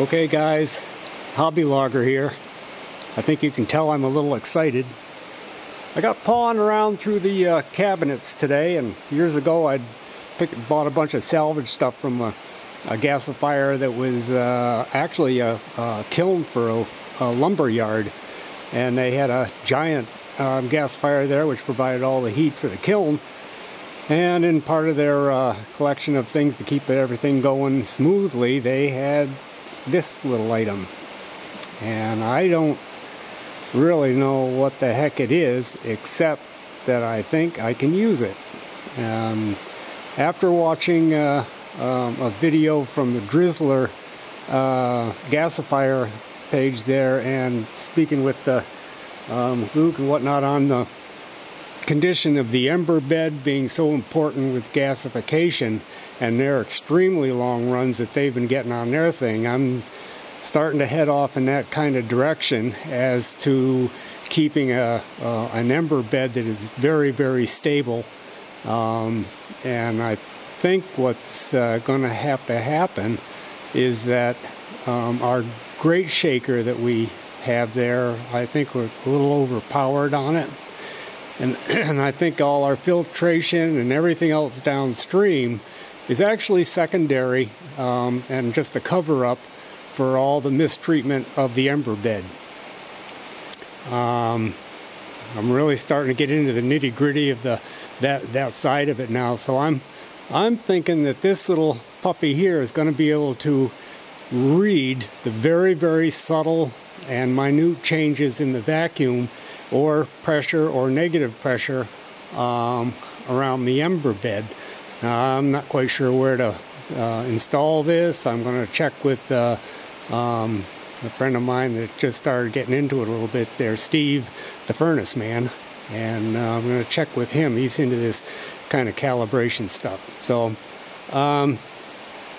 Okay guys, Hobby Logger here. I think you can tell I'm a little excited. I got pawing around through the uh, cabinets today and years ago I bought a bunch of salvage stuff from a, a gasifier that was uh, actually a, a, kiln for a, a, lumber yard and they had a giant um, gasifier there which provided all the heat for the kiln and in part of their uh, collection of things to keep everything going smoothly they had this little item. And I don't really know what the heck it is, except that I think I can use it. Um, after watching uh, um, a video from the Drizzler uh, gasifier page there and speaking with the, um, Luke and whatnot on the condition of the ember bed being so important with gasification and their extremely long runs that they've been getting on their thing, I'm starting to head off in that kind of direction as to keeping a, uh, an ember bed that is very, very stable. Um, and I think what's uh, going to have to happen is that um, our grate shaker that we have there, I think we're a little overpowered on it. And, and I think all our filtration and everything else downstream is actually secondary um, and just a cover up for all the mistreatment of the ember bed. Um, I'm really starting to get into the nitty gritty of the that that side of it now. So I'm I'm thinking that this little puppy here is going to be able to read the very very subtle and minute changes in the vacuum or pressure or negative pressure um, around the ember bed. Now, I'm not quite sure where to uh, install this. I'm going to check with uh, um, a friend of mine that just started getting into it a little bit there, Steve, the furnace man. And uh, I'm going to check with him. He's into this kind of calibration stuff. So, um,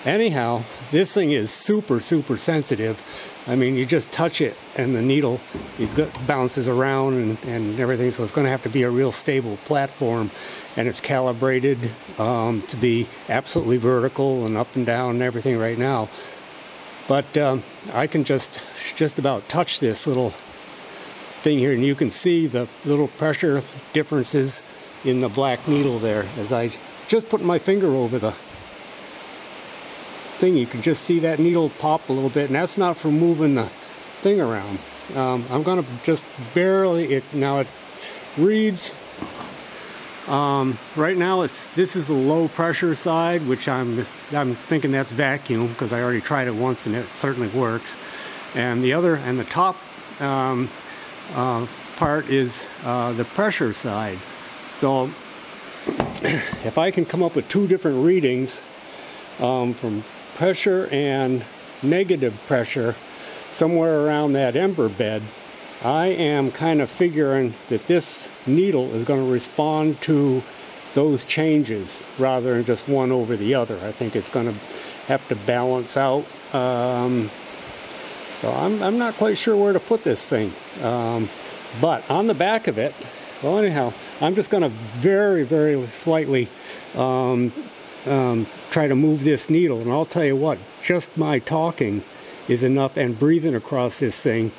anyhow, this thing is super, super sensitive. I mean, you just touch it and the needle it bounces around and, and everything. So it's going to have to be a real stable platform. And it's calibrated um, to be absolutely vertical and up and down and everything right now. But um, I can just just about touch this little thing here and you can see the little pressure differences in the black needle there as I just put my finger over the thing, you can just see that needle pop a little bit, and that's not from moving the thing around. Um, I'm to just barely, it now it reads, um, right now it's this is the low pressure side, which I'm, I'm thinking that's vacuum, because I already tried it once and it certainly works. And the other, and the top um, uh, part is uh, the pressure side. So if I can come up with two different readings um, from pressure and negative pressure somewhere around that ember bed, I am kind of figuring that this needle is going to respond to those changes rather than just one over the other. I think it's going to have to balance out. Um, so I'm, I'm not quite sure where to put this thing. Um, but on the back of it, well, anyhow, I'm just going to very, very slightly um, um, try to move this needle. And I'll tell you what, just my talking is enough and breathing across this thing.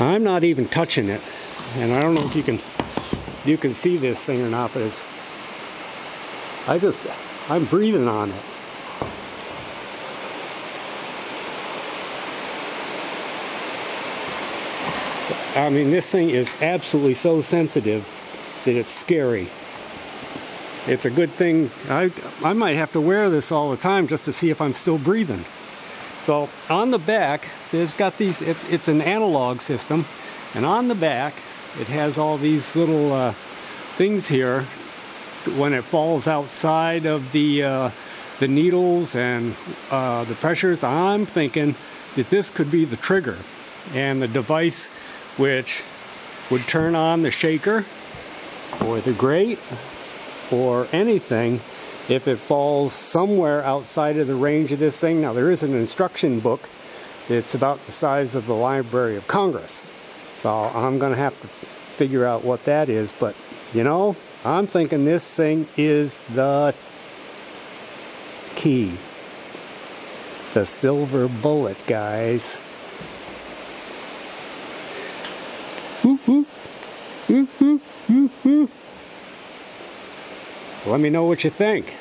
I'm not even touching it. And I don't know if you can you can see this thing or not, but it's I just I'm breathing on it. I mean, this thing is absolutely so sensitive that it's scary. It's a good thing. I, I might have to wear this all the time just to see if I'm still breathing. So on the back, so it's got these, it, it's an analog system, and on the back, it has all these little uh, things here. When it falls outside of the, uh, the needles and uh, the pressures, I'm thinking that this could be the trigger and the device which would turn on the shaker or the grate or anything if it falls somewhere outside of the range of this thing. Now there is an instruction book that's about the size of the Library of Congress. So I'm going to have to figure out what that is, but you know, I'm thinking this thing is the key. The silver bullet, guys. Hmm. Let me know what you think.